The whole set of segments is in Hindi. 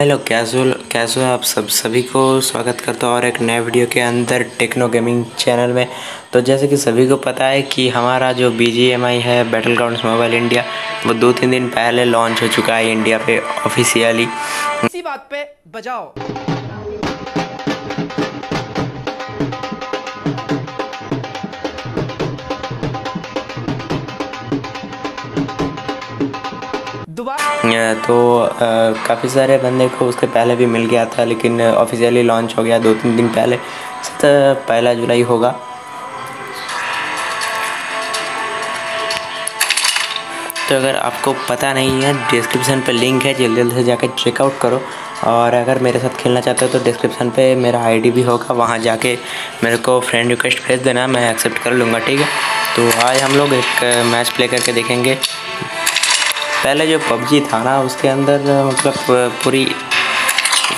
हेलो कैसो हो आप सब सभी को स्वागत करता हूँ और एक नए वीडियो के अंदर टेक्नो गेमिंग चैनल में। तो जैसे कि सभी को पता है कि हमारा जो BGMI है बैटल ग्राउंड मोबाइल इंडिया वो दो तीन दिन पहले लॉन्च हो चुका है इंडिया पे ऑफिशियली इसी बात पे बजाओ। तो काफ़ी सारे बंदे को उसके पहले भी मिल गया था, लेकिन ऑफिशियली लॉन्च हो गया दो तीन दिन पहले पहला जुलाई होगा। तो अगर आपको पता नहीं है डिस्क्रिप्शन पे लिंक है, जल्दी जल्दी से जाकर चेकआउट करो। और अगर मेरे साथ खेलना चाहते हो तो डिस्क्रिप्शन पे मेरा आईडी भी होगा, वहाँ जाके मेरे को फ्रेंड रिक्वेस्ट भेज देना, मैं एक्सेप्ट कर लूँगा, ठीक है? तो आज हम लोग एक मैच प्ले करके देखेंगे। पहले जो पबजी था ना, उसके अंदर मतलब पूरी,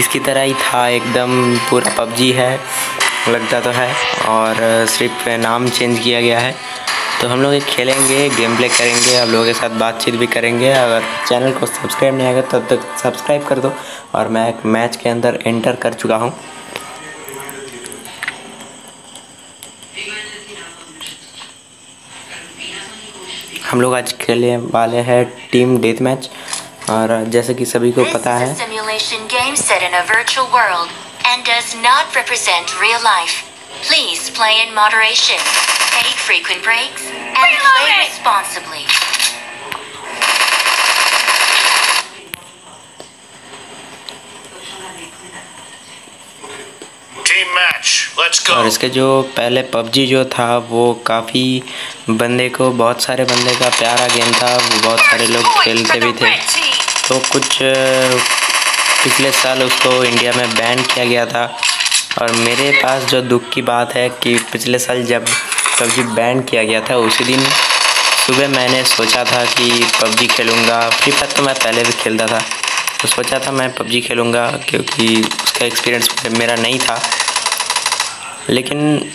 इसकी तरह ही था एकदम, पूरा पबजी है, लगता तो है। और सिर्फ़ नाम चेंज किया गया है। तो हम लोग खेलेंगे, गेम प्ले करेंगे, आप लोगों के साथ बातचीत भी करेंगे। अगर चैनल को सब्सक्राइब नहीं आएगा तब तक सब्सक्राइब कर दो। और मैं एक मैच के अंदर एंटर कर चुका हूँ। हम लोग आज खेलने वाले हैं टीम डेथ मैच और जैसे कि सभी को पता है and does not represent real life. Please play in moderation, take frequent breaks, and play responsibly. और इसके जो पहले पबजी जो था वो काफ़ी बंदे को बहुत सारे बंदे का प्यारा गेम था। वो बहुत सारे लोग खेलते भी थे। तो कुछ पिछले साल उसको इंडिया में बैन किया गया था। और मेरे पास जो दुख की बात है कि पिछले साल जब पबजी बैन किया गया था उसी दिन सुबह मैंने सोचा था कि पबजी खेलूँगा। फ्री फायर तो मैं पहले भी खेलता था। तो सोचा था मैं पबजी खेलूँगा क्योंकि उसका एक्सपीरियंस मेरा नहीं था। लेकिन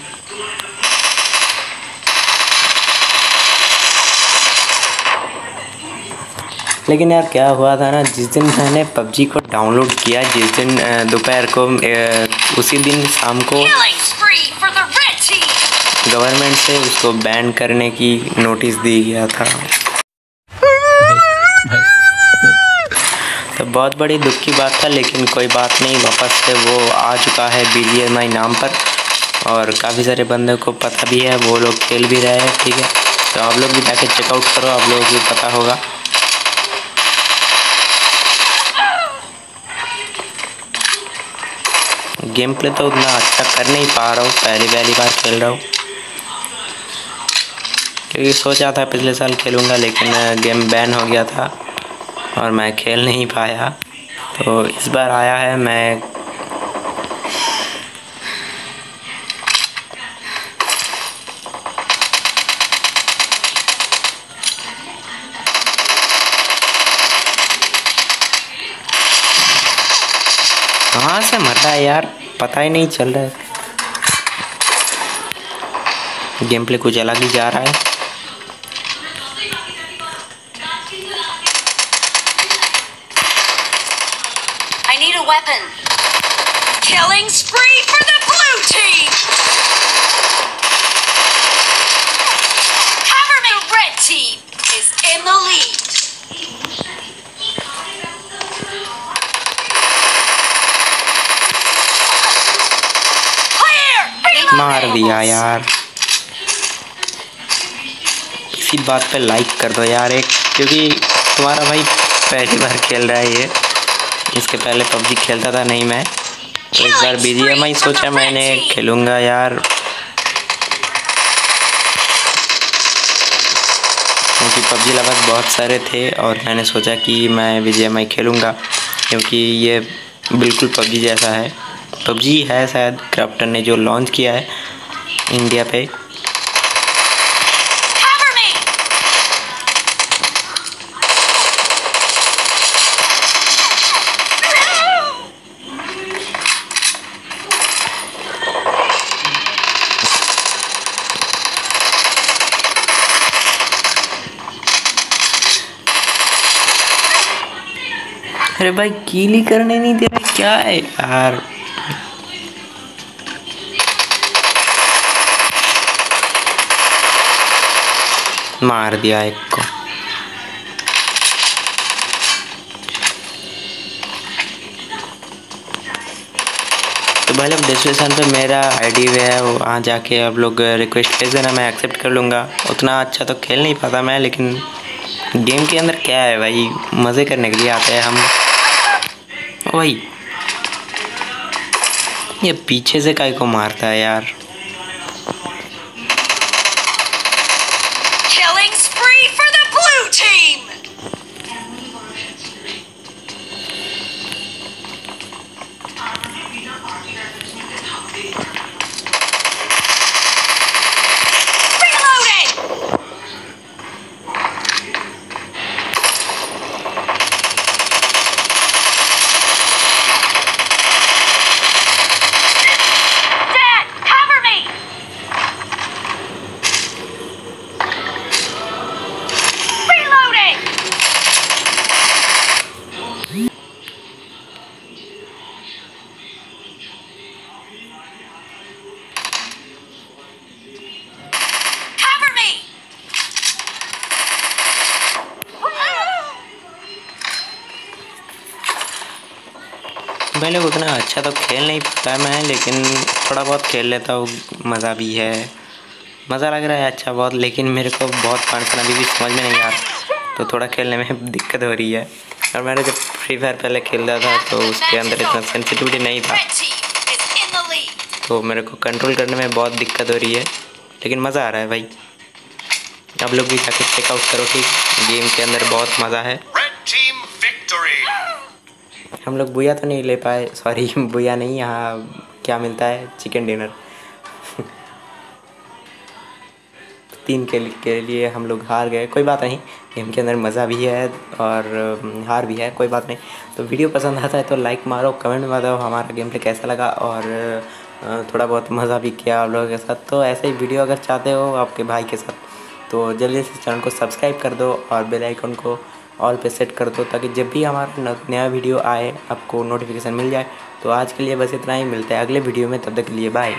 लेकिन यार क्या हुआ था ना जिस दिन मैंने पबजी को डाउनलोड किया जिस दिन दोपहर को उसी दिन शाम को! गवर्नमेंट से उसको बैन करने की नोटिस दी गया था तो बहुत बड़ी दुख की बात था लेकिन कोई बात नहीं वापस से वो आ चुका है बी नाम पर और काफ़ी सारे बंदे को पता भी है, वो लोग खेल भी रहे हैं, ठीक है। तो आप लोग भी जाके चेकआउट करो, आप लोगों को पता होगा। गेम प्ले तो उतना अच्छा कर नहीं पा रहा हूँ, पहली पहली बार खेल रहा हूँ। क्योंकि सोचा था पिछले साल खेलूँगा, लेकिन गेम बैन हो गया था और मैं खेल नहीं पाया। तो इस बार आया है, मैं कहाँ से मरता है यार? पता ही नहीं चल रहा है। गेम प्ले कुछ अलग ही जा रहा है। मार दिया यार। इसी बात पे लाइक कर दो यार एक, क्योंकि तुम्हारा भाई पहली बार खेल रहा है ये। इसके पहले पबजी खेलता था, नहीं मैं। तो इस बार बी जी सोचा मैंने खेलूँगा यार। क्योंकि पबजी लवर्स बहुत सारे थे और मैंने सोचा कि मैं बी जी खेलूँगा, क्योंकि ये बिल्कुल पबजी जैसा है। पबजी है शायद क्राफ्टन ने जो लॉन्च किया है इंडिया पे। अरे भाई कीली करने नहीं दे रहा क्या है यार? मार दिया एक को। तो भाई लोग डिस्क्रिप्शन पे मेरा आईडी भी है वहाँ जाके आप लोग रिक्वेस्ट भेज देना, मैं एक्सेप्ट कर लूँगा। उतना अच्छा तो खेल नहीं पाता मैं, लेकिन गेम के अंदर क्या है भाई? मज़े करने के लिए आते हैं हम। वही। ये पीछे से काय को मारता है यार? लोग उतना अच्छा तो खेल नहीं पाता मैं, लेकिन थोड़ा बहुत खेल लेता हूँ, मज़ा भी है मज़ा लग रहा है अच्छा बहुत, लेकिन मेरे को बहुत कॉन्फिडेंस अभी भी समझ में नहीं आ रहा तो थोड़ा खेलने में दिक्कत हो रही है और मैंने जब फ्री फायर पहले खेलता था तो उसके अंदर इतना सेंसिटिविटी नहीं था. तो मेरे को कंट्रोल करने में बहुत दिक्कत हो रही है, लेकिन मज़ा आ रहा है भाई आप लोग भी जाके चेकआउट करो ठीक गेम के अंदर बहुत मज़ा है. हम लोग बुया तो नहीं ले पाए। सॉरी बुया नहीं, यहाँ क्या मिलता है? चिकन डिनर तीन के के लिए हम लोग हार गए। कोई बात नहीं, गेम के अंदर मज़ा भी है और हार भी है, कोई बात नहीं। तो वीडियो पसंद आता है तो लाइक मारो कमेंट में बताओ हमारा गेम प्ले कैसा लगा और थोड़ा बहुत मज़ा भी किया आप लोगों के साथ। तो ऐसे ही वीडियो अगर चाहते हो आपके भाई के साथ तो जल्दी से चैनल को सब्सक्राइब कर दो और बेल आइकन को ऑल पे सेट कर दो ताकि जब भी हमारा नया वीडियो आए, आपको नोटिफिकेशन मिल जाए। तो आज के लिए बस इतना ही, मिलता है अगले वीडियो में, तब तक के लिए बाय